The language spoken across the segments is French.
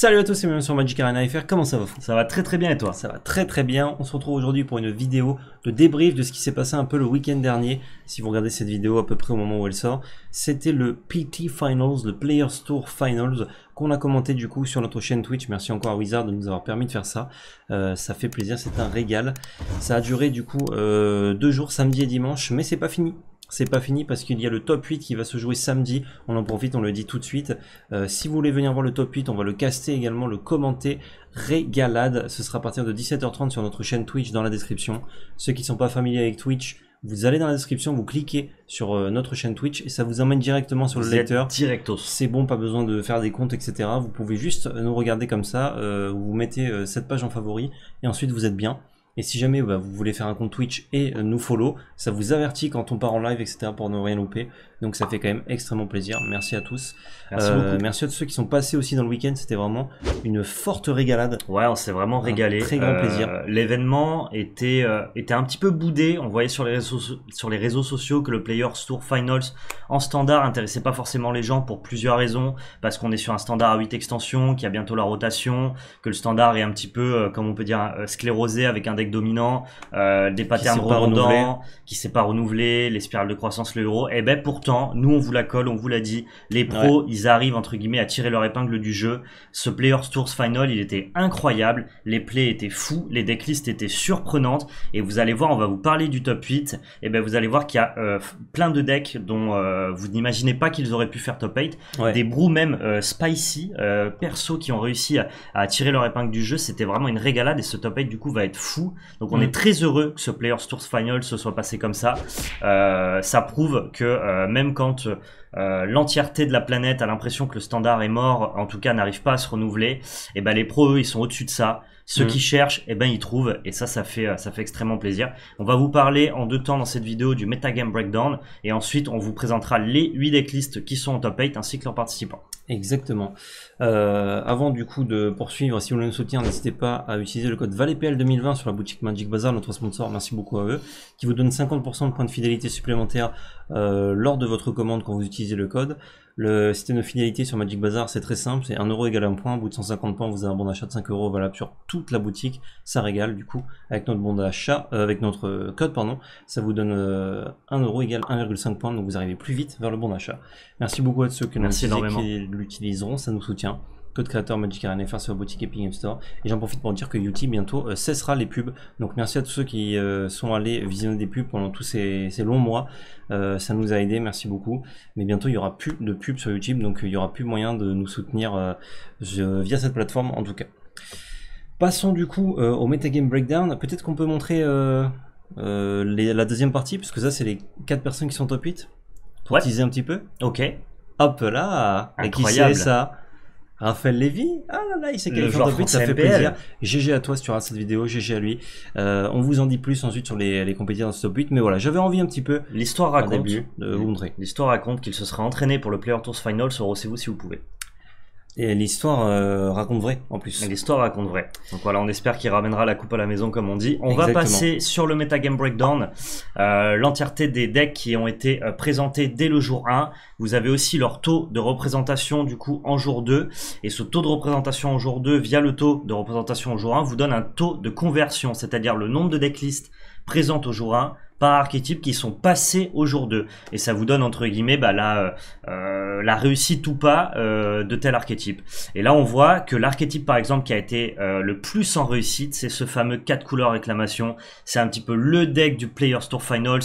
Salut à tous, c'est même sur Magic Arena FR, comment ça va Ça va très très bien et toi? Ça va très très bien, on se retrouve aujourd'hui pour une vidéo de débrief de ce qui s'est passé un peu le week-end dernier. Si vous regardez cette vidéo à peu près au moment où elle sort, c'était le PT Finals, le Players Tour Finals, qu'on a commenté du coup sur notre chaîne Twitch. Merci encore à Wizard de nous avoir permis de faire ça. Euh, ça fait plaisir, c'est un régal. Ça a duré du coup euh, deux jours, samedi et dimanche, mais c'est pas fini c'est pas fini parce qu'il y a le top 8 qui va se jouer samedi. On en profite, on le dit tout de suite. Euh, si vous voulez venir voir le top 8, on va le caster également, le commenter. Régalade, ce sera à partir de 17h30 sur notre chaîne Twitch dans la description. Ceux qui ne sont pas familiers avec Twitch, vous allez dans la description, vous cliquez sur euh, notre chaîne Twitch et ça vous emmène directement sur le lecteur. Directos. C'est bon, pas besoin de faire des comptes, etc. Vous pouvez juste nous regarder comme ça. Euh, vous mettez cette page en favori et ensuite vous êtes bien. Et si jamais bah, vous voulez faire un compte Twitch et euh, nous follow, ça vous avertit quand on part en live, etc. pour ne rien louper. Donc ça fait quand même extrêmement plaisir. Merci à tous. Merci, euh, merci à tous ceux qui sont passés aussi dans le week-end. C'était vraiment une forte régalade. Ouais, on s'est vraiment régalé. très grand plaisir. Euh, l'événement était, était un petit peu boudé. On voyait sur les, réseaux, sur les réseaux sociaux que le Players Tour Finals en standard intéressait pas forcément les gens pour plusieurs raisons. Parce qu'on est sur un standard à 8 extensions, qui a bientôt la rotation, que le standard est un petit peu, comme on peut dire, sclérosé avec un deck dominant, euh, des patterns redondants, qui s'est pas renouvelé, les spirales de croissance, le euro. Et eh ben pourtant, nous on vous la colle, on vous l'a dit, les pros, ils arrivent entre guillemets à tirer leur épingle du jeu. Ce Players Tours Final, il était incroyable, les plays étaient fous, les decklists étaient surprenantes, et vous allez voir, on va vous parler du top 8, et eh ben vous allez voir qu'il y a euh, plein de decks dont euh, vous n'imaginez pas qu'ils auraient pu faire top 8, des brews même spicy, perso qui ont réussi à, à tirer leur épingle du jeu, c'était vraiment une régalade, et ce top 8 du coup va être fou. Donc on mm. est très heureux que ce Players Tours Final se soit passé comme ça. Euh, ça prouve que euh, même quand euh, l'entièreté de la planète a l'impression que le standard est mort, en tout cas n'arrive pas à se renouveler, et eh ben les pros eux ils sont au-dessus de ça. Ceux mm. qui cherchent, et eh ben ils trouvent, et ça, ça fait, ça fait extrêmement plaisir. On va vous parler en deux temps dans cette vidéo du Metagame Breakdown, et ensuite on vous présentera les 8 decklists qui sont en top 8 ainsi que leurs participants. Exactement. Euh, avant du coup de poursuivre, si vous voulez nous soutenir, n'hésitez pas à utiliser le code VALEPL 2020 sur la boutique Magic Bazaar, notre sponsor, merci beaucoup à eux, qui vous donne 50% de points de fidélité supplémentaires euh, lors de votre commande quand vous utilisez le code. Le système de fidélité sur Magic Bazaar, c'est très simple, c'est 1 euro égale un point. Au bout de 150 points, vous avez un bon d'achat de 5 euros valable sur toute la boutique. Ça régale du coup avec notre bon d'achat, euh, avec notre code, pardon, ça vous donne 1 euro égale 1,5 points, donc vous arrivez plus vite vers le bon d'achat. Merci beaucoup à ceux qui l'utiliseront, ça nous soutient code créateur Magic Arena FR sur la boutique Epic Game Store. Et j'en profite pour dire que YouTube bientôt euh, cessera les pubs. Donc merci à tous ceux qui euh, sont allés visionner des pubs pendant tous ces, longs mois. Euh, ça nous a aidé, merci beaucoup. Mais bientôt il y aura plus de pubs sur YouTube, donc il y aura plus moyen de nous soutenir via cette plateforme en tout cas. Passons du coup au Metagame Breakdown. Peut-être qu'on peut montrer la deuxième partie, parce que ça c'est les 4 personnes qui sont top 8. Pour ouais. teaser un petit peu. Ok. Hop là Incroyable. Et qui c'est ça? Raphaël Lévy Ah là là, il s'est qualifié en top ça fait plaisir. GG à toi si tu regardes cette vidéo, GG à lui. Euh, on vous en dit plus ensuite sur les, les compétitions dans ce top 8, mais voilà, j'avais envie un petit peu. L'histoire raconte. de vous montrer. L'histoire raconte qu'il se sera entraîné pour le Player Tours Final sur vous si vous pouvez. Et l'histoire euh, raconte vrai en plus. L'histoire raconte vrai. Donc voilà, on espère qu'il ramènera la coupe à la maison comme on dit. On va passer sur le Metagame Breakdown. Euh, L'entièreté des decks qui ont été euh, présentés dès le jour 1. Vous avez aussi leur taux de représentation du coup en jour 2. Et ce taux de représentation en jour 2 via le taux de représentation en jour 1 vous donne un taux de conversion, c'est-à-dire le nombre de decklists présentes au jour 1 par archétype qui sont passés au jour 2. Et ça vous donne entre guillemets bah, la, euh, la réussite ou pas euh, de tel archétype. Et là on voit que l'archétype par exemple qui a été euh, le plus en réussite, c'est ce fameux 4 couleurs réclamation. C'est un petit peu le deck du Players Tour Finals,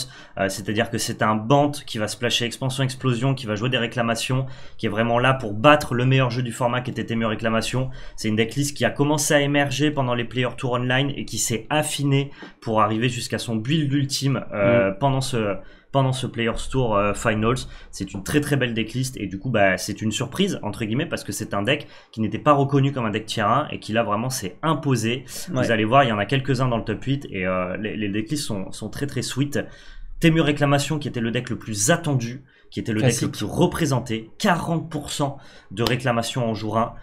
c'est-à-dire que c'est un Bant qui va splasher expansion explosion, qui va jouer des réclamations, qui est vraiment là pour battre le meilleur jeu du format qui était Témur réclamation. C'est une decklist qui a commencé à émerger pendant les Player Tour Online et qui s'est affinée pour arriver jusqu'à son build ultime euh, mm. pendant ce pendant ce Players Tour euh, Finals. C'est une très très belle decklist et du coup bah, c'est une surprise entre guillemets parce que c'est un deck qui n'était pas reconnu comme un deck tier 1 et qui là vraiment s'est imposé. Vous allez voir, il y en a quelques-uns dans le top 8 et euh, les, les, decklists sont, sont très très sweet. Tému Réclamation qui était le deck le plus attendu, qui était le deck le plus représenté, 40% de réclamation en jour 1,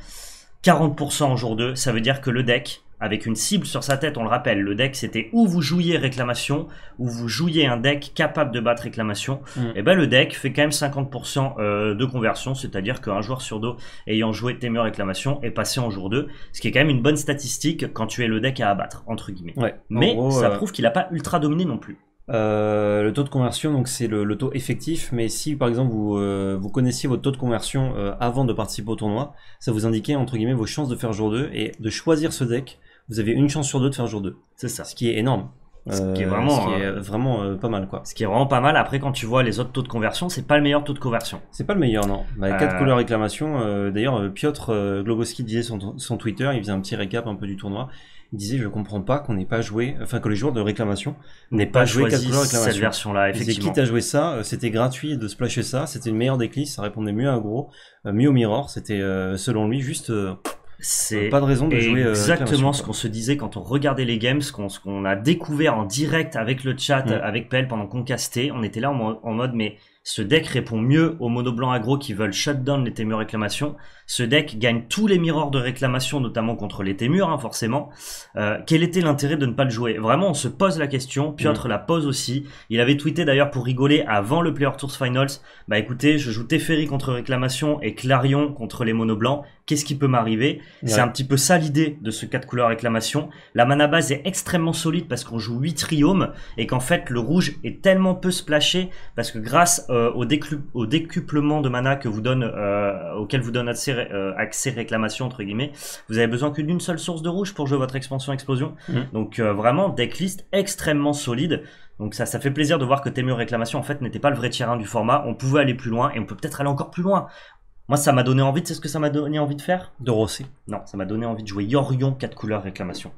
40% en jour 2, ça veut dire que le deck avec une cible sur sa tête, on le rappelle. Le deck, c'était où vous jouiez réclamation, ou vous jouiez un deck capable de battre réclamation. Mm. Et ben le deck fait quand même 50% euh, de conversion, c'est-à-dire qu'un joueur sur deux ayant joué Témur réclamation est passé en jour 2, ce qui est quand même une bonne statistique quand tu es le deck à abattre, entre guillemets. Ouais. Mais gros, ça euh, prouve qu'il n'a pas ultra dominé non plus. Euh, le taux de conversion, donc c'est le, le taux effectif, mais si par exemple vous, euh, vous connaissiez votre taux de conversion euh, avant de participer au tournoi, ça vous indiquait entre guillemets vos chances de faire jour 2 et de choisir ce deck, vous avez une chance sur deux de faire jour 2, C'est ça. ce qui est énorme. Ce qui est Euh, vraiment, ce qui est euh, vraiment euh, pas mal quoi. Ce qui est vraiment pas mal. Après, quand tu vois les autres taux de conversion, c'est pas le meilleur taux de conversion. C'est pas le meilleur non. Bah, quatre Euh, couleurs réclamation. euh, D'ailleurs euh, Piotr euh, Globoski disait son, son Twitter, il faisait un petit récap un peu du tournoi. Il disait je comprends pas qu'on n'ait pas joué, enfin que les joueurs de réclamation n'aient pas, joué quatre choisi couleurs cette réclamation. version-là, Il disait, effectivement. quitte à jouer ça, euh, c'était gratuit de splasher ça, c'était une meilleure déclisse, ça répondait mieux à gros, euh, mieux au mirror, c'était euh, selon lui juste euh, C'est pas de raison de jouer euh, exactement ce qu'on se disait quand on regardait les games, ce qu'on a découvert en direct avec le chat, Mm. avec Pell pendant qu'on castait. On était là en, mo- en mode, mais ce deck répond mieux aux mono blancs aggro qui veulent shut down les témurs réclamations. Ce deck gagne tous les mirrors de réclamation, notamment contre les témurs, hein, forcément. Euh, quel était l'intérêt de ne pas le jouer? Vraiment, on se pose la question. Piotr la pose aussi. Il avait tweeté d'ailleurs pour rigoler avant le Player Tours Finals. Bah écoutez, je joue Teferi contre réclamation et Clarion contre les mono blancs. Qu'est-ce qui peut m'arriver C'est un petit peu ça l'idée de ce 4 couleurs réclamation. La mana base est extrêmement solide parce qu'on joue 8 triomes et qu'en fait le rouge est tellement peu splashé parce que grâce euh, au, décuplement de mana que vous donne, euh, auquel vous donne accès, euh, accès réclamation entre guillemets, vous avez besoin que d'une seule source de rouge pour jouer votre expansion explosion. Mhm. Donc vraiment decklist extrêmement solide. Donc ça, ça fait plaisir de voir que Témur réclamation en fait n'était pas le vrai tiers 1 du format. On pouvait aller plus loin et on peut peut-être aller encore plus loin. Moi, ça m'a donné envie. Tu sais ce que ça m'a donné envie de faire? De Rosset. Non, ça m'a donné envie de jouer Yorion 4 couleurs réclamation.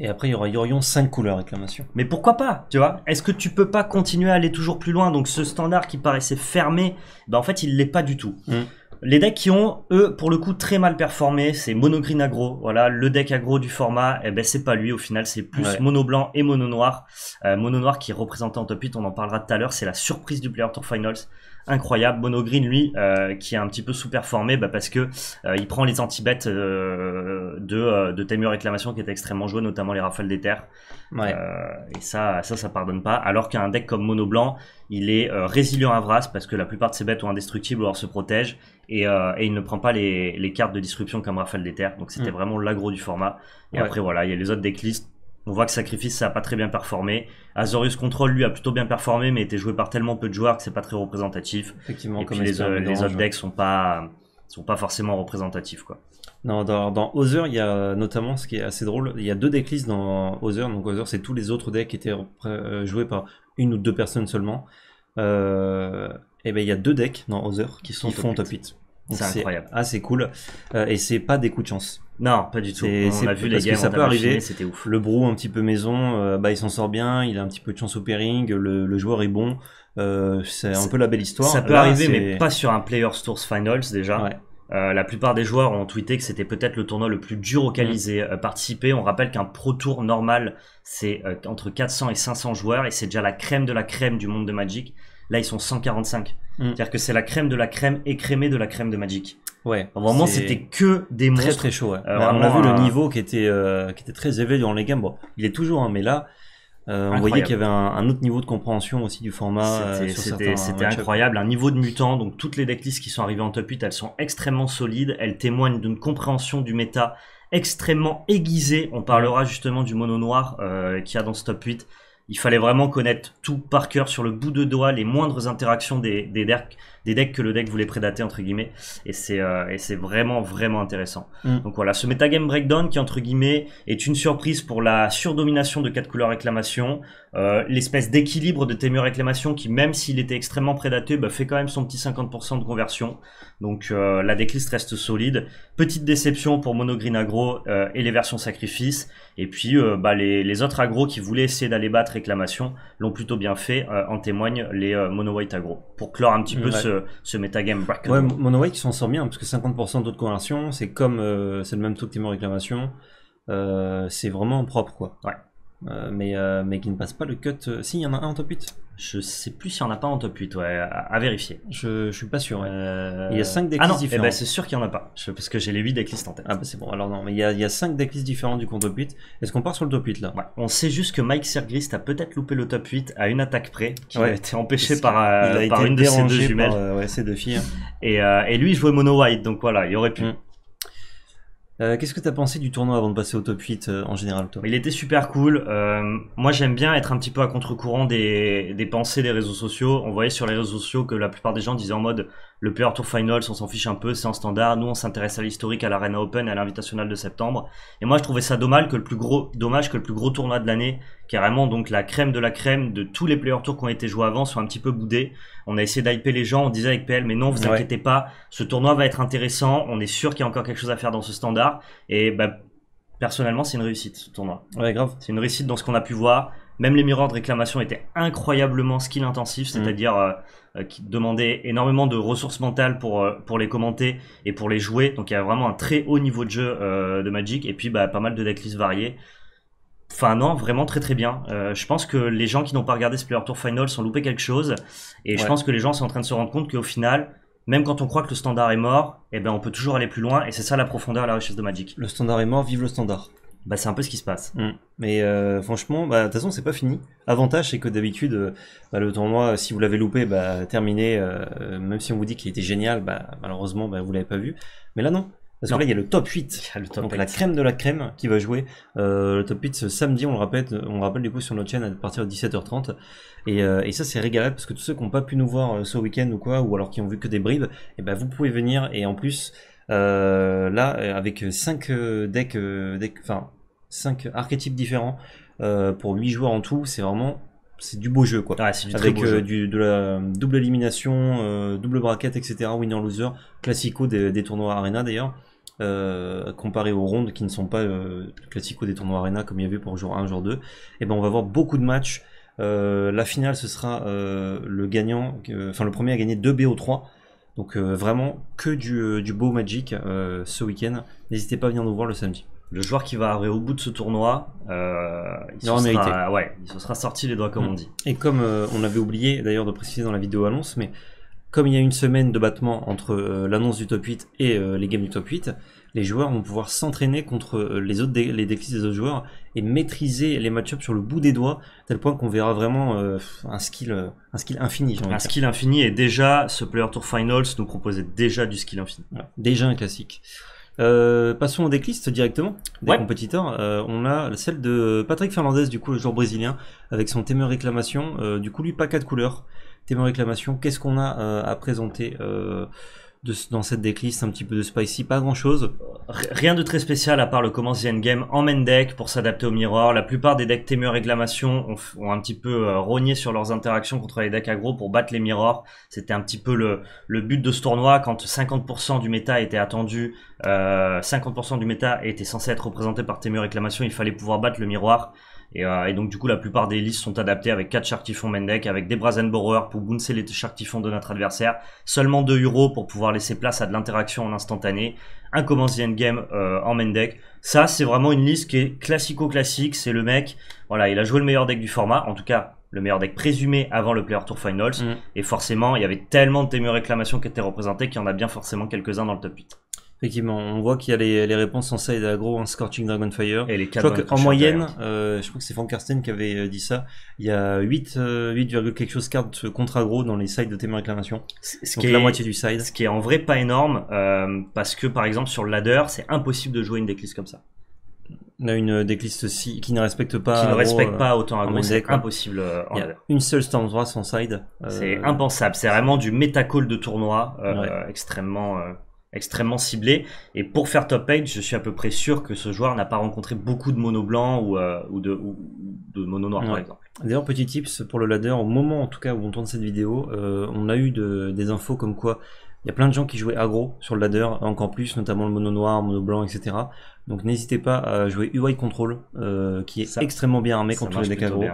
Et après il y aura Yorion 5 couleurs réclamation. Mais pourquoi pas, tu vois? Est-ce que tu peux pas continuer à aller toujours plus loin? Donc ce standard qui paraissait fermé, ben en fait il l'est pas du tout. Mm. Les decks qui ont, eux, pour le coup, très mal performé, c'est mono green aggro. Voilà, le deck aggro du format, eh ben c'est pas lui. Au final, c'est plus Ouais. mono blanc et mono noir. Euh, mono noir qui est représenté en top 8, on en parlera tout à l'heure. C'est la surprise du Player Tour Finals. Incroyable. Mono green, lui, euh, qui est un petit peu sous-performé, bah, parce que euh, il prend les anti-bêtes euh, de de Temur réclamation qui est extrêmement joué, notamment les rafales des terres. Ouais. Et ça, ça, ça pardonne pas. Alors qu'un deck comme Mono Blanc, il est résilient à Vras parce que la plupart de ses bêtes ont indestructible ou alors se protègent et, et il ne prend pas les, les cartes de disruption comme Rafale des Terres. Donc c'était Mm. vraiment l'agro du format. Et Ouais. après voilà, il y a les autres decklists. On voit que Sacrifice ça a pas très bien performé. Azorius Control lui a plutôt bien performé mais était joué par tellement peu de joueurs que c'est pas très représentatif. Effectivement et comme puis les, euh, les autres decks sont pas sont pas forcément représentatifs quoi. Non, dans, dans Other, il y a notamment ce qui est assez drôle, il y a deux decklists dans Other. Donc Other, c'est tous les autres decks qui étaient euh, joués par une ou deux personnes seulement. Euh, et ben il y a deux decks dans Other qui, sont qui font top 8. C'est incroyable. assez cool. Euh, et c'est pas des coups de chance. Non, pas du tout. C'est- On c'est a vu les games, ça peut arriver. c'était ouf. Le Brou un petit peu maison, euh, bah il s'en sort bien, il a un petit peu de chance au pairing, le, le joueur est bon. Euh, c'est un peu la belle histoire. Ça peut Là, arriver, c'est- mais pas sur un Players Tours Finals déjà. Ouais. Euh, la plupart des joueurs ont tweeté que c'était peut-être le tournoi le plus dur auquel Mm. ils aient euh, participé. On rappelle qu'un Pro Tour normal, c'est euh, entre 400 et 500 joueurs, et c'est déjà la crème de la crème du monde de Magic. Là, ils sont 145. Mm. C'est-à-dire que c'est la crème de la crème écrémée de la crème de Magic. Ouais. Vraiment, c'est- c'était que des Très monstres. très chaud. Ouais. Euh, on a vraiment vu le niveau qui était euh, qui était très élevé durant les games. Bon, il est toujours, hein, mais là, euh, on voyait qu'il y avait un, un autre niveau de compréhension aussi du format. euh, C'était- incroyable, un niveau de mutant. Donc toutes les decklists qui sont arrivées en top 8, elles sont extrêmement solides. Elles témoignent d'une compréhension du méta extrêmement aiguisée. On parlera justement du mono noir euh, qu'il y a dans ce top 8. Il fallait vraiment connaître tout par cœur sur le bout de doigt, les moindres interactions des, des, des decks que le deck voulait prédater entre guillemets. Et c'est euh, et c'est vraiment vraiment intéressant. Mm. Donc voilà, ce metagame breakdown qui entre guillemets est une surprise pour la surdomination de quatre couleurs réclamation, euh, l'espèce d'équilibre de Témur réclamation qui même s'il était extrêmement prédaté, bah, fait quand même son petit 50% de conversion. Donc euh, la decklist reste solide. Petite déception pour Mono Green Agro et les versions sacrifice. Et puis bah, les, les autres agros qui voulaient essayer d'aller battre réclamation l'ont plutôt bien fait. en témoignent les Mono White agro. Pour clore un petit peu Ouais. Ce, ce metagame breakdown. Ouais, Mono White qui s'en sort bien parce que 50% de taux de conversion, c'est comme euh, c'est le même taux que Témur réclamation. Euh, c'est vraiment propre quoi. Ouais. Mais, mais qui ne passe pas le cut. Si, il y en a un en top 8 je sais plus s'il y en a pas en top 8, ouais, à, vérifier. Je, je suis pas sûr. Il y a 5 decklists ah non, eh différents. ben, c'est sûr qu'il y en a pas, parce que j'ai les 8 decklists en tête. Ah bah c'est bon, alors non, mais il y a, il y a 5 decklists différents du compte top 8. Est-ce qu'on part sur le top 8 là? Ouais. On sait juste que Mike Sergrist a peut-être loupé le top 8 à une attaque près, qui a été empêché par, par une de ses deux jumelles. Par, ouais, ces deux filles. Et, euh, et lui, il jouait mono white, donc voilà, il aurait pu. Mm. Euh, qu'est-ce que tu as pensé du tournoi avant de passer au top 8 euh, en général toi? Il était super cool. Euh, moi j'aime bien être un petit peu à contre-courant des, des pensées des réseaux sociaux. On voyait sur les réseaux sociaux que la plupart des gens disaient en mode le Player Tour Finals, on s'en fiche un peu, c'est en standard. Nous, on s'intéresse à l'historique, à l'Arena Open à l'Invitational de septembre. Et moi, je trouvais ça dommage que le plus gros, dommage que le plus gros tournoi de l'année, carrément donc la crème de la crème de tous les Player Tours qui ont été joués avant, soit un petit peu boudé. On a essayé d'hyper les gens, on disait avec PL, mais non, vous inquiétez pas, ce tournoi va être intéressant. On est sûr qu'il y a encore quelque chose à faire dans ce standard. Et bah, personnellement, c'est une réussite ce tournoi. Ouais, grave. C'est une réussite dans ce qu'on a pu voir. Même les mirrors de réclamation étaient incroyablement skill intensifs, mm. c'est-à-dire euh, euh, qui demandaient énormément de ressources mentales pour euh, pour les commenter et pour les jouer. Donc il y a vraiment un très haut niveau de jeu de Magic et puis bah, pas mal de decklists variés. Enfin non, vraiment très très bien. je pense que les gens qui n'ont pas regardé ce Player Tour Final sont loupés quelque chose et je pense que les gens sont en train de se rendre compte qu'au final, même quand on croit que le standard est mort, eh ben on peut toujours aller plus loin et c'est ça la profondeur et la richesse de Magic. Le standard est mort, vive le standard. Bah, c'est un peu ce qui se passe. Mm. Mais euh, franchement, bah, de toute façon, c'est pas fini. Avantage, c'est que d'habitude, euh, bah, le tournoi, si vous l'avez loupé, bah, terminé, euh, même si on vous dit qu'il était génial, bah, malheureusement, bah, vous l'avez pas vu. Mais là, non. Parce que là, il y a le top 8. le top donc la crème de la crème qui va jouer. le top 8 ce samedi, on le rappelle, on rappelle du coup sur notre chaîne à partir de 17h30. Et, et ça, c'est régalable parce que tous ceux qui n'ont pas pu nous voir ce week-end ou quoi, ou alors qui ont vu que des bribes, et eh ben vous pouvez venir. Et en plus, là, avec 5 decks, decks, enfin, 5 archétypes différents euh, pour 8 joueurs en tout, c'est vraiment c'est du beau jeu quoi. Avec euh, Du, de la double élimination, euh, double bracket, etc. Winner loser, classico des, des tournois arena d'ailleurs. Comparé aux rondes qui ne sont pas classico des tournois arena comme il y avait pour jour 1, jour 2, et eh ben on va voir beaucoup de matchs. la finale ce sera le gagnant, enfin le premier à gagner 2 BO3. Donc vraiment que du, du beau Magic ce week-end. N'hésitez pas à venir nous voir le samedi le joueur qui va arriver au bout de ce tournoi, euh, il, se sera, ouais, il se sera sorti les doigts comme mm. on dit. Et comme euh, on avait oublié d'ailleurs de préciser dans la vidéo annonce, mais comme il y a une semaine de battement entre euh, l'annonce du top 8 et euh, les games du top 8, les joueurs vont pouvoir s'entraîner contre les autres les défis des autres joueurs et maîtriser les match-ups sur le bout des doigts, tel point qu'on verra vraiment un skill un skill infini. Un skill infini et déjà ce Player Tour Finals nous proposait déjà du skill infini. Déjà un classique. Euh, passons aux decklists directement des compétiteurs. Euh, on a celle de Patrick Fernandez, du coup le joueur brésilien, avec son thème réclamation. Euh, du coup lui pas quatre couleurs. Thème réclamation. Qu'est-ce qu'on a à présenter dans cette decklist un petit peu de spicy, pas grand chose. Rien de très spécial à part le commence the endgame en main deck pour s'adapter au mirror. La plupart des decks Témur réclamation ont, un petit peu euh, rogné sur leurs interactions contre les decks aggro pour battre les mirrors. C'était un petit peu le, le but de ce tournoi quand 50% du méta était attendu, euh, 50% du méta était censé être représenté par Témur réclamation, il fallait pouvoir battre le miroir. Et, euh, et, donc du coup la plupart des listes sont adaptées avec 4 Shark Typhon Mendek, avec des Brazen Borrower pour bouncer les Shark Typhon de notre adversaire, seulement 2 euros pour pouvoir laisser place à de l'interaction en instantané, un Commence the Endgame euh, en Mendek. Ça c'est vraiment une liste qui est classico-classique, c'est le mec, voilà, il a joué le meilleur deck du format, en tout cas le meilleur deck présumé avant le Player Tour Finals, mm. et forcément il y avait tellement de témoins réclamations qui étaient représentés qu'il y en a bien forcément quelques-uns dans le top 8. Effectivement, on voit qu'il y a les, les réponses en side aggro, en Scorching Dragonfire. Et les je crois qu'en moyenne, euh, je crois que c'est Frank Karsten qui avait euh, dit ça, il y a 8, 8, euh, quelque chose cartes contre aggro dans les sides de thème réclamation. Ce Donc qui la moitié du side. Ce qui est en vrai pas énorme, euh, parce que par exemple sur le ladder, c'est impossible de jouer une decklist comme ça. On a une decklist si, qui ne respecte pas. Qui ne respecte pas autant aggro, c'est impossible en ladder. Une seule Storm 3 sans side. C'est impensable, c'est vraiment du métacall de tournoi, extrêmement extrêmement ciblé. Et pour faire top 8, je suis à peu près sûr que ce joueur n'a pas rencontré beaucoup de mono blanc ou, euh, ou, de, ou de mono noir, par exemple. D'ailleurs, petit tips pour le ladder, au moment en tout cas où on tourne cette vidéo, euh, on a eu de, des infos comme quoi il y a plein de gens qui jouaient aggro sur le ladder, encore plus, notamment le mono noir, mono blanc, etc. Donc n'hésitez pas à jouer UI Control, euh, qui est extrêmement bien armé contre les decks aggro.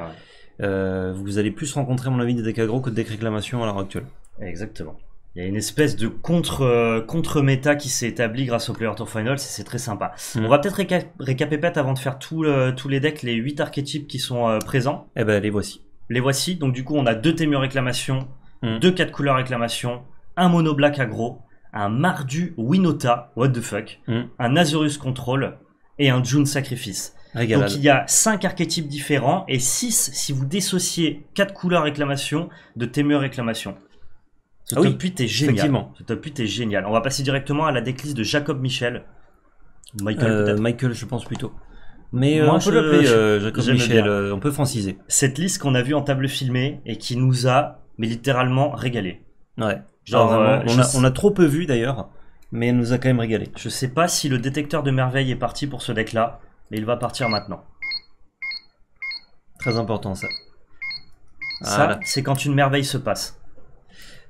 vous allez plus rencontrer, à mon avis, des decks aggro que des decks réclamation à l'heure actuelle. Exactement. Il y a une espèce de contre, euh, contre méta qui s'est établi grâce au Player Tour Finals et c'est très sympa. Mm. On va peut-être réca récapéter avant de faire tout, euh, tous les decks, les 8 archétypes qui sont euh, présents. Eh ben les voici. Les voici. Donc du coup, on a deux Témur réclamation, Mm. deux 4 couleurs réclamation, un mono black aggro, un Mardu Winota, what the fuck, Mm. un Azurus Control et un June Sacrifice. Régalade. Donc il y a 5 archétypes différents et 6 si vous dissociez 4 couleurs réclamation de Témur réclamation. Ce Ah oui, top 8 est génial. effectivement. Ce top 8 est génial. On va passer directement à la decklist de Jacob Michel. Michael Euh. Michael, je pense plutôt. Mais euh, Moi, on peut l'appeler euh, Jacob Michel, euh, on peut franciser. Cette liste qu'on a vue en table filmée et qui nous a mais littéralement régalé. Ouais. Genre, Genre, euh, on, a, sais- on a trop peu vu d'ailleurs, mais elle nous a quand même régalé. Je sais pas si le détecteur de merveille est parti pour ce deck là, mais il va partir maintenant. Très important ça. Ça, c'est quand une merveille se passe.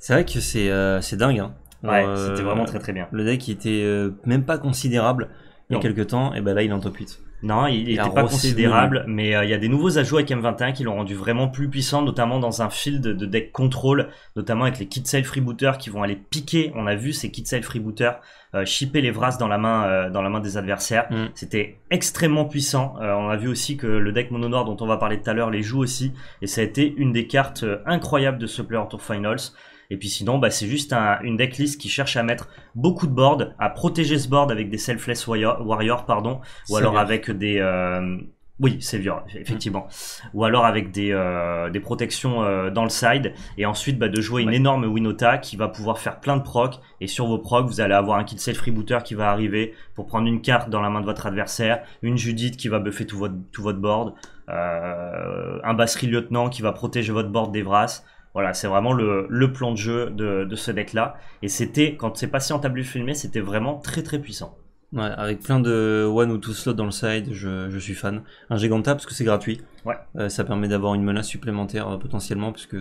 C'est vrai que c'est euh, c'est dingue. Hein. Ouais, euh, c'était vraiment très très bien. Le deck était euh, même pas considérable il y a quelques temps, et ben là il est en top 8. Non, il n'était pas considérable, mais euh, il y a des nouveaux ajouts avec M21 qui l'ont rendu vraiment plus puissant, notamment dans un field de deck control, notamment avec les kit sale freebooters qui vont aller piquer. On a vu ces kit sale freebooters euh, shipper les Vras dans la main, euh, dans la main des adversaires. Mm. C'était extrêmement puissant. On a vu aussi que le deck mono noir dont on va parler tout à l'heure les joue aussi, et ça a été une des cartes incroyables de ce Player Tour Finals. Et puis sinon, bah, c'est juste un- une decklist qui cherche à mettre beaucoup de boards, à protéger ce board avec des Selfless Warrior, warrior, pardon, ou alors avec des... euh, oui, Savior, effectivement. Ou alors avec des, euh, des protections euh, dans le side. Et ensuite, bah, de jouer une Ouais. énorme Winota qui va pouvoir faire plein de proc. Et sur vos procs, vous allez avoir un kit self freebooter qui va arriver pour prendre une carte dans la main de votre adversaire. Une Judith qui va buffer tout votre, tout votre board. Euh, un Basri Lieutenant qui va protéger votre board des Vras. Voilà, c'est vraiment le, le plan de jeu de, de ce deck-là. Et c'était, quand c'est passé en table filmée, c'était vraiment très très puissant. Ouais, avec plein de one ou two slots dans le side, je, je suis fan. Un Giganta parce que c'est gratuit. Ouais. Euh, ça permet d'avoir une menace supplémentaire euh, potentiellement, puisque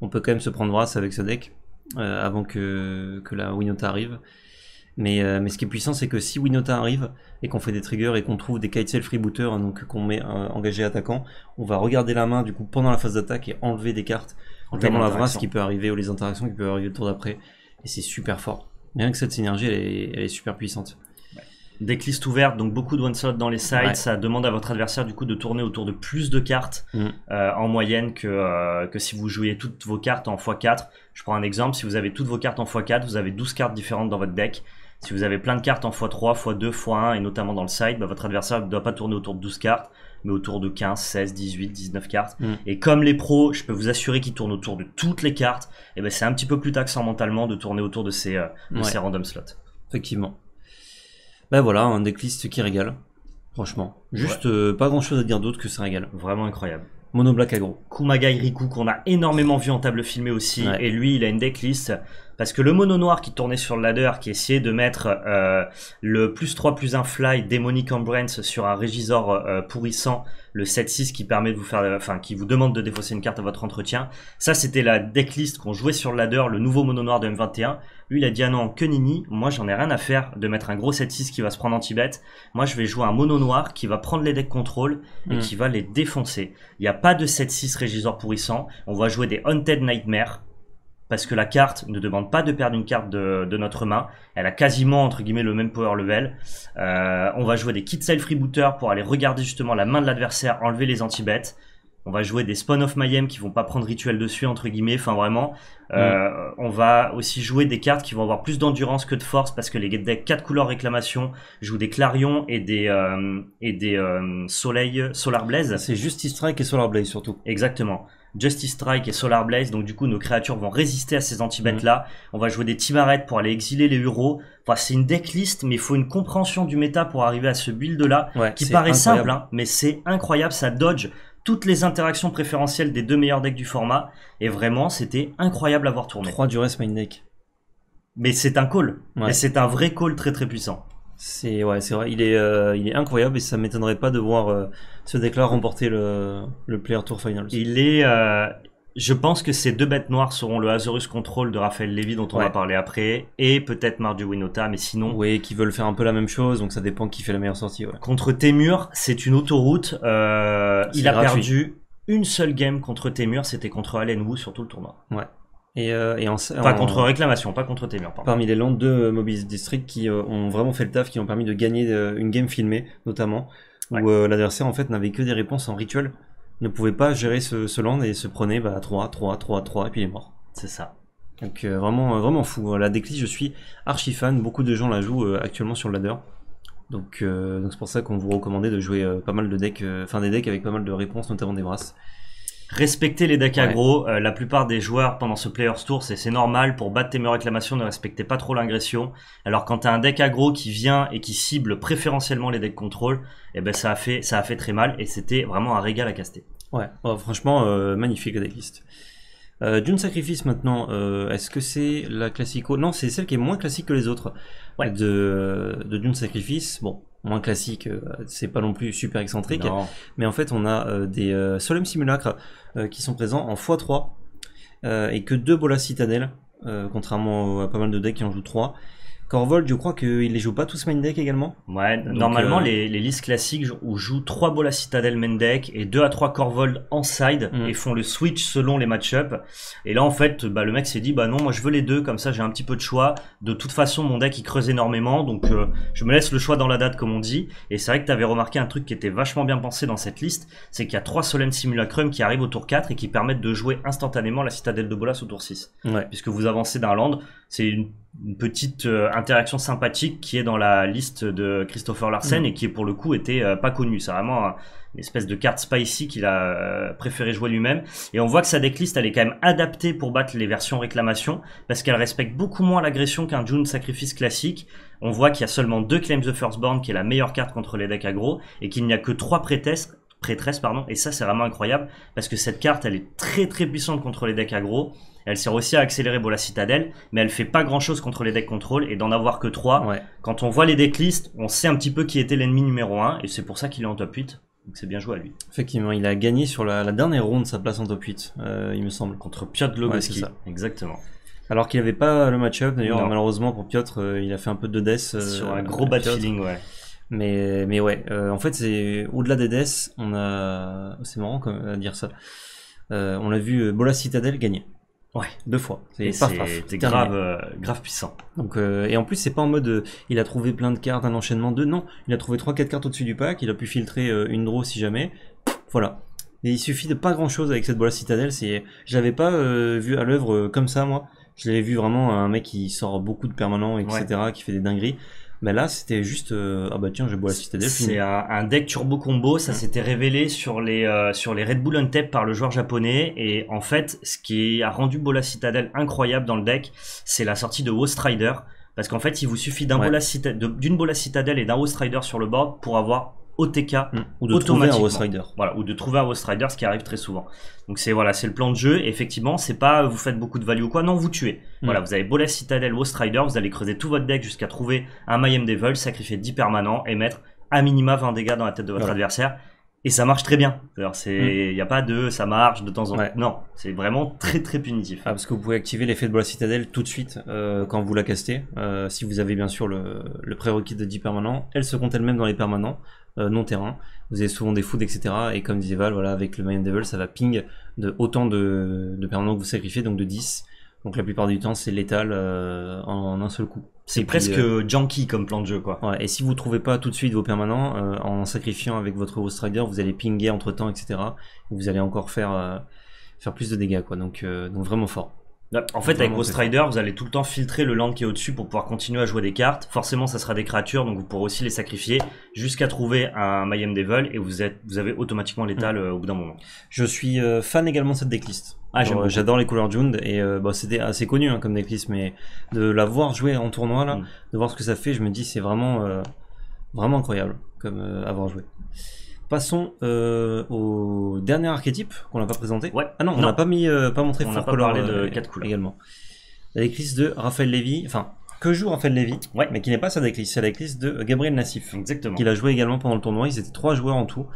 on peut quand même se prendre brasse avec ce deck euh, avant que, que la Winota arrive. Mais, mais ce qui est puissant, c'est que si Winota arrive et qu'on fait des triggers et qu'on trouve des kite freebooters, hein, donc qu'on met engagé attaquant, on va regarder la main du coup pendant la phase d'attaque et enlever des cartes, notamment la. Vras qui peut arriver ou les interactions qui peuvent arriver le tour d'après. Et c'est super fort. Rien que cette synergie, elle est, elle est super puissante. Decklist ouverte, donc beaucoup de one shot dans les sides. Ouais. Ça demande à votre adversaire du coup de tourner autour de plus de cartes Mm. euh, en moyenne que, euh, que si vous jouiez toutes vos cartes en x4. Je prends un exemple, si vous avez toutes vos cartes en x4, vous avez 12 cartes différentes dans votre deck. Si vous avez plein de cartes en x3, x2, x1 et notamment dans le side, bah, votre adversaire ne doit pas tourner autour de 12 cartes, mais autour de 15, 16, 18, 19 cartes. Mm. Et comme les pros, je peux vous assurer qu'ils tournent autour de toutes les cartes, et ben c'est un petit peu plus taxant mentalement de tourner autour de ces, euh, de Ouais. ces random slots. Effectivement. Ben voilà, un decklist qui régale. Franchement. Juste euh, pas grand chose à dire d'autre que ça régale. Vraiment incroyable. Mono black aggro. Kumagai Riku qu'on a énormément vu en table filmée aussi Ouais. et lui il a une decklist parce que le mono noir qui tournait sur le ladder qui essayait de mettre euh, le plus 3 plus 1 fly Demonic Embrace sur un Régisor euh, pourrissant le 7-6 qui permet de vous faire enfin qui vous demande de défausser une carte à votre entretien ça c'était la decklist qu'on jouait sur le ladder le nouveau mono noir de M21 lui il a dit ah non que nini moi j'en ai rien à faire de mettre un gros 7-6 qui va se prendre anti-bet moi je vais jouer un mono noir qui va prendre les decks contrôle et Mm. qui va les défoncer il n'y a pas de 7-6 Régisor pourrissant. On va jouer des Haunted Nightmare. Parce que la carte ne demande pas de perdre une carte de, de notre main. Elle a quasiment, entre guillemets, le même power level. Euh, on va jouer des Kit Sale Freebooter pour aller regarder justement la main de l'adversaire, enlever les anti-bêtes. On va jouer des Spawn of Mayhem qui vont pas prendre rituel dessus, entre guillemets. Enfin, vraiment. Euh, On va aussi jouer des cartes qui vont avoir plus d'endurance que de force parce que les decks 4 couleurs réclamation jouent des Clarions et des, euh, et des euh, Soleil, Solar Blaze. C'est Justice Strike et Solar Blaze surtout. Exactement. Justice Strike et Solar Blaze, donc du coup nos créatures vont résister à ces anti-bêtes là. On va jouer des Timaret pour aller exiler les Euros. Enfin c'est une decklist, mais il faut une compréhension du méta pour arriver à ce build là, Ouais, qui paraît incroyable. simple, hein, mais c'est incroyable, ça dodge toutes les interactions préférentielles des deux meilleurs decks du format, et vraiment c'était incroyable à voir tourner. 3 duress main deck. Mais c'est un call, Ouais. et c'est un vrai call très très puissant. C'est ouais, c'est vrai, il est, euh, il est incroyable et ça m'étonnerait pas de voir euh, ce deck-là remporter le, le Player Tour Finals. Il est, euh, je pense que ces deux bêtes noires seront le Azorus Control de Raphaël Lévy dont on Ouais. va parler après, et peut-être Mardu Winota, mais sinon Oui, qui veulent faire un peu la même chose, donc ça dépend qui fait la meilleure sortie. Ouais. Contre Témur, c'est une autoroute. Euh, il a gratuit. perdu une seule game contre Témur, c'était contre Allen Wu sur tout le tournoi. Et, euh, et en, Pas contre réclamation, pas contre Témur. Parmi les lands de Mobilis District qui euh, ont vraiment fait le taf, qui ont permis de gagner euh, une game filmée, notamment, où l'adversaire en fait n'avait que des réponses en rituel, ne pouvait pas gérer ce, ce land et se prenait bah, 3, 3, 3, 3, et puis il est mort. C'est ça. Donc vraiment, vraiment fou. La déclisse, je suis archi fan. Beaucoup de gens la jouent actuellement sur le ladder. Donc donc c'est pour ça qu'on vous recommandait de jouer pas mal de decks, enfin des decks avec pas mal de réponses, notamment des brasses. Respectez les decks aggro. Euh, la plupart des joueurs pendant ce Players Tour, c'est normal pour battre tes meilleures réclamations, ne respectez pas trop l'ingression. Alors quand t'as un deck aggro qui vient et qui cible préférentiellement les decks contrôle, eh ben ça a fait ça a fait très mal et c'était vraiment un régal à caster. Ouais, oh, franchement euh, magnifique decklist. Euh, Dune Sacrifice maintenant, euh, est-ce que c'est la classico? Non, c'est celle qui est moins classique que les autres ouais. de, de Dune Sacrifice. Bon, moins classique, euh, c'est pas non plus super excentrique. Mais en fait, on a euh, des euh, Solemn Simulacres qui sont présents en x3 et que deux Bolas Citadel, contrairement à pas mal de decks qui en jouent 3. Corvold, je crois qu'il les joue pas tous main deck également. Ouais, normalement euh, les, les, listes classiques où jouent 3 Bola Citadel main deck et 2 à 3 Corvold en side mm. et font le switch selon les match-up. Et là en fait, bah, le mec s'est dit bah non, moi je veux les deux comme ça j'ai un petit peu de choix. De toute façon, mon deck il creuse énormément donc euh, je me laisse le choix dans la date comme on dit. Et c'est vrai que tu avais remarqué un truc qui était vachement bien pensé dans cette liste, c'est qu'il y a 3 Solemn Simulacrum qui arrivent au tour 4 et qui permettent de jouer instantanément la Citadelle de Bolas au tour 6. Ouais. Puisque vous avancez d'un land, c'est une une petite euh, interaction sympathique qui est dans la liste de Christopher Larsen mm. et qui pour le coup était euh, pas connue. C'est vraiment une espèce de carte spicy qu'il a euh, préféré jouer lui-même. Et on voit que sa decklist elle est quand même adaptée pour battre les versions réclamation parce qu'elle respecte beaucoup moins l'agression qu'un June Sacrifice classique. On voit qu'il y a seulement deux Claims the Firstborn qui est la meilleure carte contre les decks aggro et qu'il n'y a que trois prêtresses prêtresses pardon et ça c'est vraiment incroyable parce que cette carte elle est très très puissante contre les decks aggro elle sert aussi à accélérer Bola Citadel, mais elle fait pas grand chose contre les decks contrôle et d'en avoir que 3. Quand on voit les decklists, on sait un petit peu qui était l'ennemi numéro 1 et c'est pour ça qu'il est en top 8. Donc c'est bien joué à lui. Effectivement, il a gagné sur la, dernière ronde sa place en top 8, euh, il me semble. Contre Piotr Logoski. Exactement. Alors qu'il n'avait pas le match-up, d'ailleurs, malheureusement pour Piotr, euh, il a fait un peu de death. Euh, sur un gros bad feeling, ouais. Mais, mais ouais, en fait, c'est au-delà des deaths, on a. C'est marrant à dire ça. on a vu Bola Citadel gagner. Ouais, deux fois. C'est grave, euh, grave puissant. Donc, euh, et en plus, c'est pas en mode euh, il a trouvé plein de cartes, un enchaînement de. Non, il a trouvé 3-4 cartes au-dessus du pack, il a pu filtrer une draw si jamais. Voilà. Et il suffit de pas grand chose avec cette bola citadelle. C'est, j'avais pas vu à l'œuvre comme ça moi. Je l'avais vu vraiment un mec qui sort beaucoup de permanents, etc., qui fait des dingueries. Mais là, c'était juste euh, ah bah tiens, j'ai bois la citadelle. C'est un, deck turbo combo, ça s'était révélé sur les euh, sur les Red Bull Untap par le joueur japonais. Et en fait, ce qui a rendu Bola Citadel incroyable dans le deck, c'est la sortie de Ghost Rider parce qu'en fait, il vous suffit d'un d'une Bola Citadel et d'un Ghost Rider sur le board pour avoir OTK mm. ou de trouver un Rider. Voilà, ou de trouver un Ghost Rider, ce qui arrive très souvent. Donc c'est voilà, c'est le plan de jeu. effectivement, c'est pas vous faites beaucoup de value ou quoi, non, vous tuez. Mm. Voilà, vous avez Bolas Citadel, Ghost Rider, vous allez creuser tout votre deck jusqu'à trouver un Mayhem Devil, sacrifier 10 permanents et mettre à minima 20 dégâts dans la tête de votre adversaire. Et ça marche très bien. Alors c'est, il mm. n'y a pas de, ça marche de temps en temps. Non, c'est vraiment très très punitif. Ah, parce que vous pouvez activer l'effet de Bolas Citadel tout de suite euh, quand vous la castez. Euh, si vous avez bien sûr le, le prérequis de 10 permanents, elle se compte elle-même dans les permanents. Euh, non terrain. Vous avez souvent des foods, etc. Et comme disait Val, voilà, avec le Mayan Devil, ça va ping de autant de, de permanents que vous sacrifiez, donc de 10. Donc la plupart du temps, c'est létal euh, en, un seul coup. C'est presque euh, junkie comme plan de jeu, quoi. Ouais, et si vous trouvez pas tout de suite vos permanents, en sacrifiant avec votre Ghost Rider, vous allez pinguer entre temps, etc. vous allez encore faire, faire plus de dégâts, quoi. Donc, donc vraiment fort. En fait, avec Ghost Rider, vous allez tout le temps filtrer le land qui est au-dessus pour pouvoir continuer à jouer des cartes. Forcément, ça sera des créatures, donc vous pourrez aussi les sacrifier jusqu'à trouver un Mayhem Devil et vous, êtes, vous avez automatiquement l'étal mm. euh, au bout d'un moment. Je suis euh, fan également de cette decklist. Ah, j'adore les couleurs Jund et euh, bah, c'était assez connu hein, comme decklist, mais de la voir jouer en tournoi là, mm. de voir ce que ça fait, je me dis c'est vraiment, vraiment incroyable comme avoir joué. Passons euh, au dernier archétype qu'on n'a pas présenté. Ouais. Ah non, on n'a pas mis, euh, pas montré. On n'a pas parlé de euh, quatre couleurs également. La déclisse de Raphaël Lévy, enfin que joue Raphaël Lévy, ouais. mais qui n'est pas sa déclisse, c'est la déclisse de Gabriel Nassif. Exactement. Qu'il a joué également pendant le tournoi. Ils étaient trois joueurs en tout.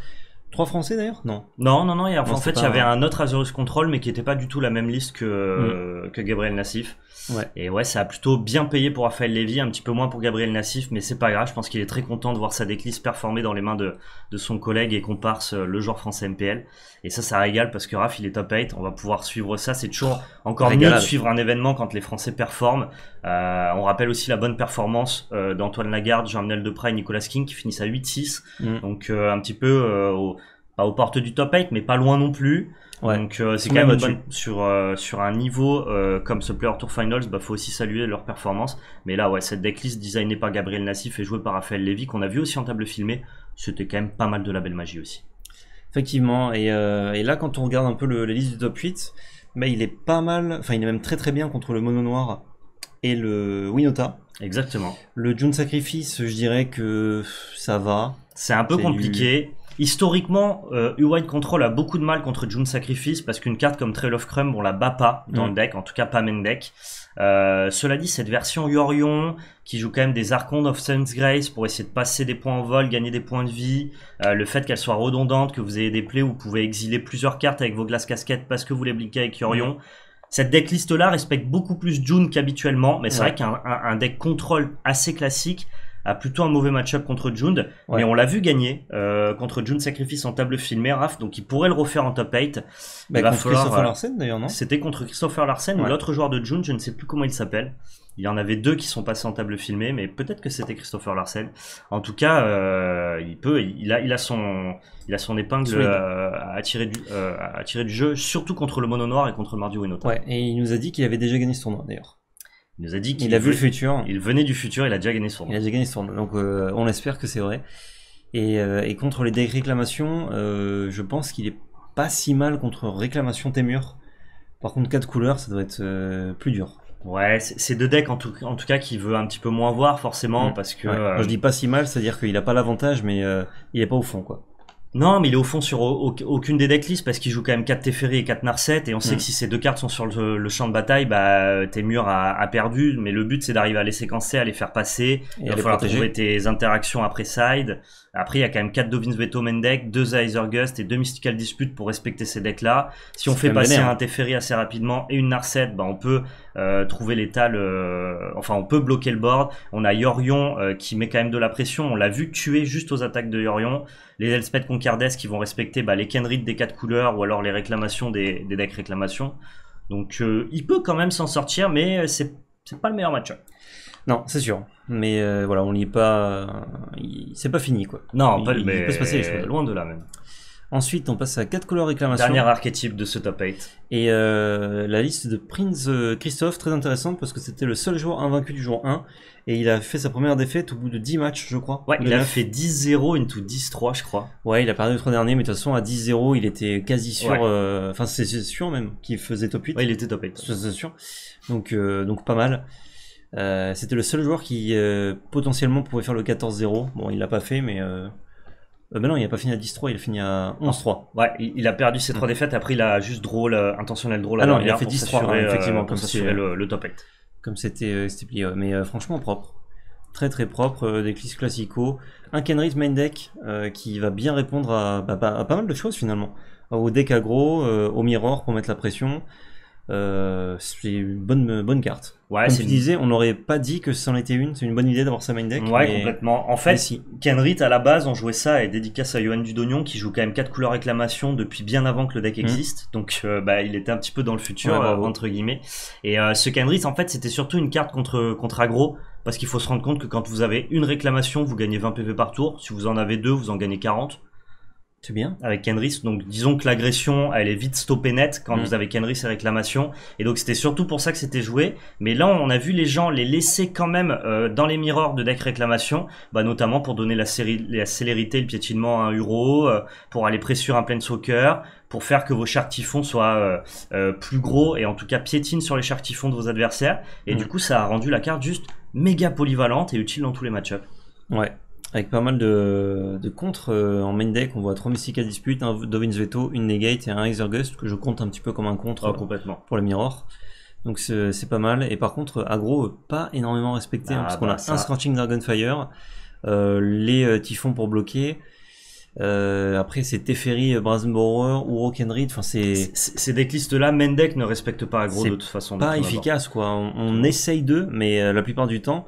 Trois Français d'ailleurs? Non. Non, non, non. en fait, il y avait un autre Azurus Control, mais qui n'était pas du tout la même liste que, mm. que Gabriel Nassif. Ouais. Et ouais, ça a plutôt bien payé pour Raphaël Lévy, un petit peu moins pour Gabriel Nassif, mais c'est pas grave. Je pense qu'il est très content de voir sa déclisse performer dans les mains de, de son collègue et comparse, euh, le joueur français MPL. Et ça, ça régale parce que Raph, il est top 8. On va pouvoir suivre ça. C'est toujours encore mieux de suivre un événement quand les Français performent. Euh, on rappelle aussi la bonne performance euh, d'Antoine Lagarde, Jean-Menel Depray et Nicolas King qui finissent à 8-6. Mm. Donc un petit peu au, pas aux portes du top 8, mais pas loin non plus. Donc euh, c'est quand même bonne, sur euh, sur un niveau euh, comme ce Player Tour Finals, bah faut aussi saluer leur performance. Mais là ouais, cette decklist designée par Gabriel Nassif et jouée par Raphaël Lévy qu'on a vu aussi en table filmée, c'était quand même pas mal de la belle magie aussi. Effectivement, et, et là quand on regarde un peu le, la liste du top 8, bah, il est pas mal, enfin il est même très très bien contre le Mono Noir et le Winota. Exactement. Le June Sacrifice, je dirais que ça va. C'est un peu compliqué. Historiquement, euh, U-Wide Control a beaucoup de mal contre June Sacrifice parce qu'une carte comme Trail of Crumb, on la bat pas dans le mm. deck, en tout cas pas main deck. Euh, cela dit, cette version Yorion, qui joue quand même des Archons of Sun's Grace pour essayer de passer des points en vol, gagner des points de vie, euh, le fait qu'elle soit redondante, que vous ayez des plays où vous pouvez exiler plusieurs cartes avec vos glaces casquettes parce que vous les blinquez avec Yorion. Mm. Cette decklist là respecte beaucoup plus June qu'habituellement, mais c'est vrai qu'un deck contrôle assez classique a plutôt un mauvais match-up contre Jund, mais on l'a vu gagner euh, contre Jund Sacrifice en table filmée, Raph, donc il pourrait le refaire en top 8. Bah, contre Christopher euh, Larsen d'ailleurs, non? C'était contre Christopher Larsen ou l'autre joueur de Jund, je ne sais plus comment il s'appelle. Il y en avait deux qui sont passés en table filmée, mais peut-être que c'était Christopher Larsen. En tout cas, euh, il peut, il a, il a son, il a son épingle euh, à, tirer du, euh, à tirer du jeu, surtout contre le mono noir et contre le Mardi Winota. Ouais, et il nous a dit qu'il avait déjà gagné ce tournoi d'ailleurs. Il nous a dit qu'il a vu le futur. Il venait du futur, il a déjà gagné son Il a déjà gagné son Donc euh, on espère que c'est vrai. Et, euh, et, contre les decks réclamations, euh, je pense qu'il est pas si mal contre réclamation Témur. Par contre, 4 couleurs, ça doit être plus dur. Ouais, c'est deux decks en tout, en tout cas qui veut un petit peu moins voir forcément mm. parce que. je dis pas si mal, c'est-à-dire qu'il a pas l'avantage, mais il est pas au fond quoi. Non, mais il est au fond sur aucune des decklists parce qu'il joue quand même 4 Teferi et 4 Narset et on sait mm. que si ces deux cartes sont sur le, champ de bataille, bah Témur a, a perdu. Mais le but c'est d'arriver à les séquencer, à les faire passer. Et il va falloir trouver tes interactions après side. Après il y a quand même 4 Dovin's Veto main deck, 2 Aether Gust et 2 Mystical Dispute pour respecter ces decks là. Si on fait passer un Teferi assez rapidement et une Narset, bah on peut euh, trouver l'étal, euh, enfin on peut bloquer le board. On a Yorion euh, qui met quand même de la pression. On l'a vu tuer juste aux attaques de Yorion les Elspeth Concardes qui vont respecter bah, les Kenrid des quatre couleurs ou alors les réclamations des, des decks réclamations. Donc il peut quand même s'en sortir, mais c'est pas le meilleur match. Non, c'est sûr. Mais voilà, on n'y est pas. C'est pas fini quoi. Non, il, mais peut se passer les choses. Loin de là même. Ensuite, on passe à 4 couleurs réclamation. Dernier archétype de ce top 8. Et euh, la liste de Prince Christophe, très intéressante parce que c'était le seul joueur invaincu du jour 1. Et il a fait sa première défaite au bout de 10 matchs, je crois. Ouais, il a fait 10-0 into 10-3, je crois. Ouais, il a perdu le 3 derniers, mais de toute façon, à 10-0, il était quasi sûr. Euh, enfin, c'est sûr même qu'il faisait top 8. Ouais, il était top 8. C'est sûr. Donc, euh, donc pas mal. Euh, C'était le seul joueur qui euh, potentiellement pouvait faire le 14-0. Bon, il l'a pas fait, mais. Euh... ben non, il a pas fini à 10-3, il a fini à 11-3. Ouais, il, a perdu ses trois mm. défaites, après il a juste drôle, intentionnel drôle ah non, il a fait 10-3, effectivement, comme ça le, le top 8 comme c'était euh, plié. Mais euh, franchement propre. Très très propre, euh, des clis classico. Un Kenrit main deck qui va bien répondre bah, bah, à, pas mal de choses finalement. Au deck aggro, au mirror pour mettre la pression. Euh, c'est une bonne, bonne carte. Ouais, Comme tu disais, on n'aurait pas dit que c'en était une. C'est une bonne idée d'avoir sa main deck. Ouais, complètement. En fait, si. Kenrit, à la base, on jouait ça et dédicace à Johan Dudognon qui joue quand même quatre couleurs réclamation depuis bien avant que le deck mmh. existe. Donc, euh, bah, il était un petit peu dans le futur, euh, entre guillemets. Et ce Kenrit, en fait, c'était surtout une carte contre, contre aggro. Parce qu'il faut se rendre compte que quand vous avez une réclamation, vous gagnez 20 PV par tour. Si vous en avez deux, vous en gagnez 40. C'est bien. Avec Kenris. Donc, disons que l'agression, elle est vite stoppée net quand mm. vous avez Kenris et réclamation. Et donc, c'était surtout pour ça que c'était joué. Mais là, on a vu les gens les laisser quand même euh, dans les mirrors de deck réclamation. Bah, notamment pour donner la, série, la célérité, le piétinement à un Uro, euh, pour aller pressurer un plein soccer, pour faire que vos chars typhons soient euh, euh, plus gros et en tout cas piétinent sur les chars typhons de vos adversaires. Et mm. du coup, ça a rendu la carte juste méga polyvalente et utile dans tous les match-ups. Ouais, avec pas mal de, de contres euh, en main deck, on voit 3 Mystica Dispute, un Dovin's Veto, une Negate et un Exergust que je compte un petit peu comme un contre oh, complètement. pour le Mirror. Donc c'est pas mal. Et par contre, aggro, pas énormément respecté, hein, ah, parce qu'on bah, a un Scorching Dragonfire, euh, les euh, typhons pour bloquer, après, c'est Teferi, Brazenbauer, Uro Kenrid. Enfin, c'est. Ces decklists-là, Mendek ne respecte pas aggro de toute façon. Pas efficace, quoi. On, on essaye d'eux, mais la plupart du temps,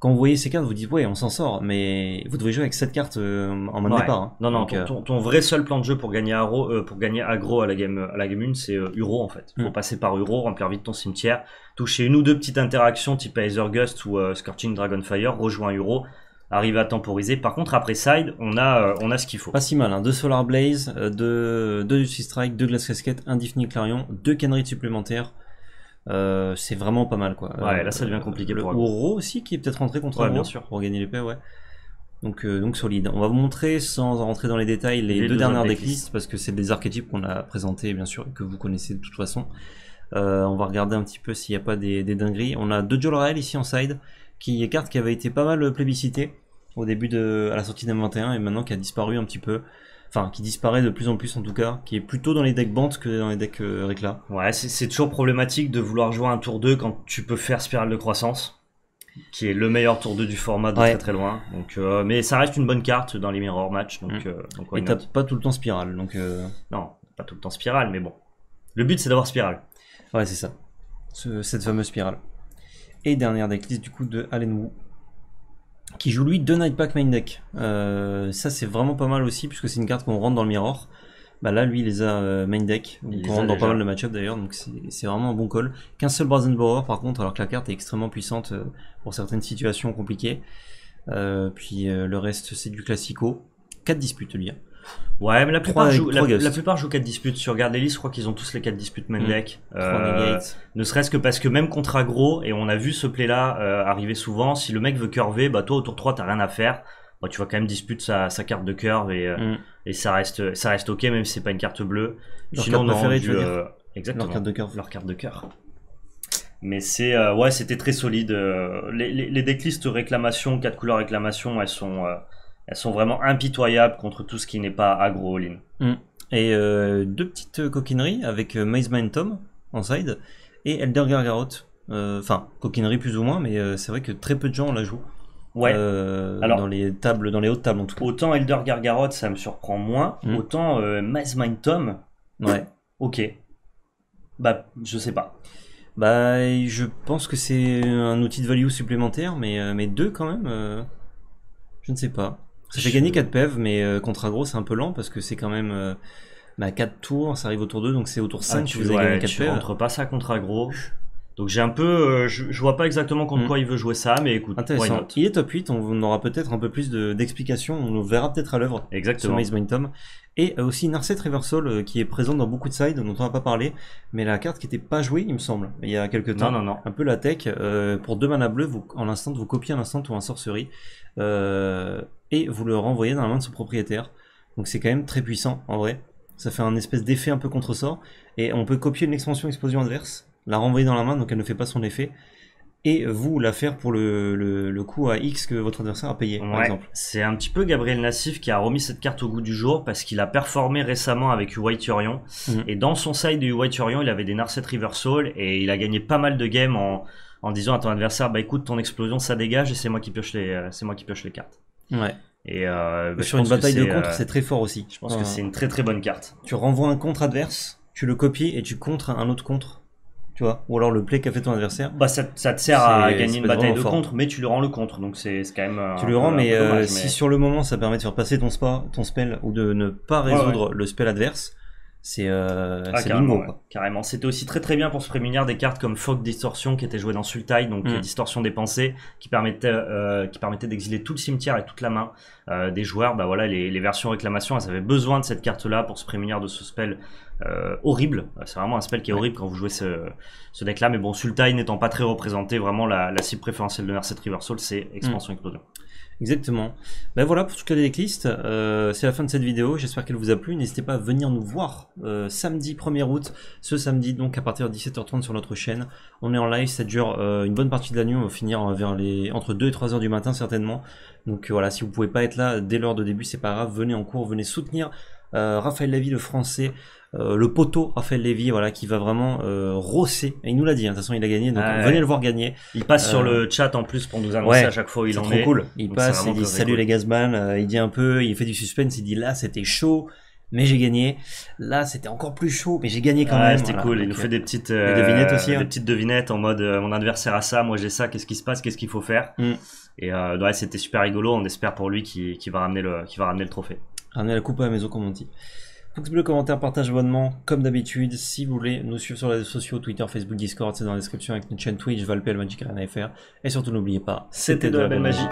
quand vous voyez ces cartes, vous dites ouais, on s'en sort, mais vous devez jouer avec cette carte euh, en mode départ. Hein. Non, non, euh, ton, vrai seul plan de jeu pour gagner aggro, euh, pour gagner aggro à la game, à la game 1, c'est Uro en fait. Faut hmm. passer par Uro, remplir vite ton cimetière, toucher une ou deux petites interactions type Gust ou Scorching Dragonfire, rejoindre Uro, arriver à temporiser. Par contre, après side, on a, on a ce qu'il faut. Pas si mal, hein. deux Solar Blaze, deux, deux Strike, deux Glass Casquette, un Difficulty Clarion, deux Canneries supplémentaires. Euh, c'est vraiment pas mal quoi. Ouais, là ça devient compliqué le Oro aussi qui est peut-être rentré contre ouais, bien sûr. pour gagner l'épée, ouais. Donc, euh, donc solide. On va vous montrer sans rentrer dans les détails les, deux, dernières decklists parce que c'est des archétypes qu'on a présentés bien sûr et que vous connaissez de toute façon. Euh, on va regarder un petit peu s'il n'y a pas des, des, dingueries. On a deux Jolrael ici en side qui est carte qui avait été pas mal plébiscitée au début de à la sortie d'M21 et maintenant qui a disparu un petit peu enfin qui disparaît de plus en plus en tout cas, qui est plutôt dans les decks Bant que dans les decks euh, Récla. Ouais, c'est toujours problématique de vouloir jouer un tour 2 quand tu peux faire Spirale de croissance, qui est le meilleur tour 2 du format de très très loin. Donc, euh, mais ça reste une bonne carte dans les mirror match. Donc, mm. euh, donc Et t'as pas tout le temps Spirale, donc non, pas tout le temps Spirale, mais bon. Le but c'est d'avoir Spirale. Ouais, c'est ça. cette fameuse Spirale. Et dernière decklist du coup de Allen Wu qui joue lui deux Nightpack main deck. Euh, ça c'est vraiment pas mal aussi puisque c'est une carte qu'on rentre dans le mirror. Bah là lui il les a euh, main deck, on rentre dans pas mal de match d'ailleurs, donc c'est vraiment un bon call. Qu'un seul Brazen par contre, alors que la carte est extrêmement puissante euh, pour certaines situations compliquées. puis le reste c'est du classico. 4 disputes liées. Ouais, mais la plupart, jouent, la, plupart jouent 4 disputes. Si tu regardes les listes, je crois qu'ils ont tous les 4 disputes main mm. deck. Euh, ne serait-ce que parce que même contre aggro, et on a vu ce play-là euh, arriver souvent, si le mec veut curver, bah toi autour 3 t'as rien à faire. Bah, tu vas quand même dispute sa, sa carte de curve et, euh, mm. et ça reste ça reste ok même si c'est pas une carte bleue. Leur Sinon, carte préférée, tu euh, exactement. Leur carte de curve. Leur carte de cœur. Mais c'est ouais, c'était très solide. Les, les, les decklists réclamation, 4 couleurs réclamation, elles sont elles sont vraiment impitoyables contre tout ce qui n'est pas agro all mm. Et euh, deux petites coquineries avec euh, Maze Mind Tom en side et Elder Gargarot. Euh, enfin, coquinerie plus ou moins, mais c'est vrai que très peu de gens la jouent. Ouais. Alors, dans les tables, dans les hautes tables en tout cas. Autant Elder Gargarot, ça me surprend moins. Mm. Autant Maze Mind Tom. Ouais. ok. Bah, je sais pas. Bah, je pense que c'est un outil de value supplémentaire, mais, mais deux quand même. je ne sais pas. Ça fait gagner 4 PEV, mais euh, contre aggro, c'est un peu lent parce que c'est quand même euh, bah, 4 tours, ça arrive au tour 2, donc c'est au tour 5 ah, tu, vous avez gagné 4 tu rentres pas ça contre aggro. Donc j'ai un peu, euh, je, vois pas exactement contre mm. quoi il veut jouer ça, mais écoute, intéressant. Il est top 8, on aura peut-être un peu plus d'explications, on nous verra peut-être à l'œuvre. Exactement. Sur Maze Tom. Et aussi Narset Reversal qui est présent dans beaucoup de sides dont on n'a pas parlé, mais la carte qui était pas jouée, il me semble, il y a quelques temps. Non, non, non. Un peu la tech. pour deux mana bleus, vous, en l'instant, vous copiez un instant ou un sorcerie. Euh, et vous le renvoyez dans la main de son propriétaire. Donc c'est quand même très puissant en vrai. Ça fait un espèce d'effet un peu contre-sort. Et on peut copier une expansion explosion adverse, la renvoyer dans la main donc elle ne fait pas son effet. Et vous la faire pour le, le, coût à X que votre adversaire a payé, par exemple. C'est un petit peu Gabriel Nassif qui a remis cette carte au goût du jour parce qu'il a performé récemment avec White Orion. Mhm. Et dans son side de White Orion, il avait des Narset Reversal et il a gagné pas mal de games en, en disant à ton adversaire bah écoute ton explosion ça dégage et c'est moi qui pioche les euh, c'est moi qui pioche les cartes. Ouais. Et euh, bah, sur une bataille de contre, euh, c'est très fort aussi. Je pense que c'est une très très bonne carte. Tu renvoies un contre adverse, tu le copies et tu contres un autre contre. Tu vois Ou alors le play qu'a fait ton adversaire. Bah ça, ça te sert à gagner une bataille de contre, mais tu le rends le contre, donc c'est quand même. Tu le rends, mais, si sur le moment ça permet de faire passer ton, spa, ton spell ou de ne pas résoudre le spell adverse, c'est euh, ah, carrément, carrément. C'était aussi très très bien pour se prémunir des cartes comme Fog Distortion qui était joué dans Sultai, donc mm. Distorsion des pensées, qui permettait euh, qui permettait d'exiler tout le cimetière et toute la main euh, des joueurs. Bah voilà, les, les, versions réclamation, elles avaient besoin de cette carte-là pour se prémunir de ce spell euh, horrible. C'est vraiment un spell qui est horrible quand vous jouez ce, ce deck-là. Mais bon, Sultai n'étant pas très représenté, vraiment la, la cible préférentielle de Merced River c'est Expansion mm. Explosion. Exactement. Ben voilà pour toute la decklist. Euh, c'est la fin de cette vidéo. J'espère qu'elle vous a plu. N'hésitez pas à venir nous voir euh, samedi 1er août. Ce samedi, donc à partir de 17h30 sur notre chaîne. On est en live. Ça dure euh, une bonne partie de la nuit. On va finir vers les entre 2 et 3 heures du matin certainement. Donc voilà, si vous pouvez pas être là dès l'heure de début, c'est pas grave. Venez en cours, venez soutenir Raphaël Lévy, le français, le poteau Raphaël Lévy, voilà, qui va vraiment rosser. Et il nous l'a dit, hein, de toute façon, il a gagné, donc venez le voir gagner. Il passe sur le chat en plus pour nous annoncer à chaque fois où il en trop cool. Il passe, il dit salut les gazman, il dit un peu, il fait du suspense, il dit là c'était chaud mais j'ai gagné. Là, c'était encore plus chaud, mais j'ai gagné quand même. C'était cool. Il nous fait des petites devinettes aussi, des hein. petites devinettes en mode mon adversaire a ça, moi j'ai ça, qu'est-ce qui se passe, qu'est-ce qu'il faut faire. Mm. Et euh, ouais, c'était super rigolo. On espère pour lui qu'il va, ramener le, va ramener le trophée. Ramener la coupe à la maison, comme on dit. Pouce bleu, commentaire, partage, abonnement, comme d'habitude. Si vous voulez nous suivre sur les réseaux sociaux, Twitter, Facebook, Discord, c'est dans la description avec notre chaîne Twitch, Valpel, Magic FR. Et surtout, n'oubliez pas, c'était de, la belle magie.